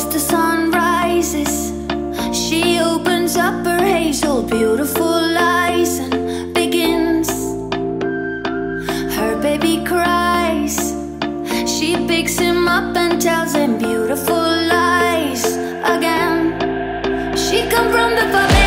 as the sun rises, she opens up her hazel, beautiful eyes and begins. Her baby cries, she picks him up and tells him beautiful lies again. She come from the valley.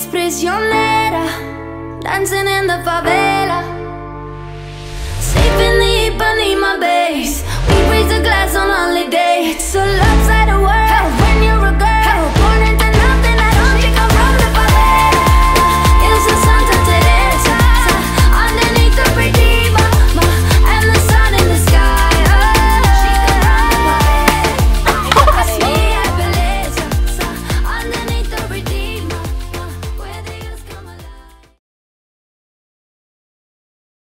streets prisionera, dancing in the favela.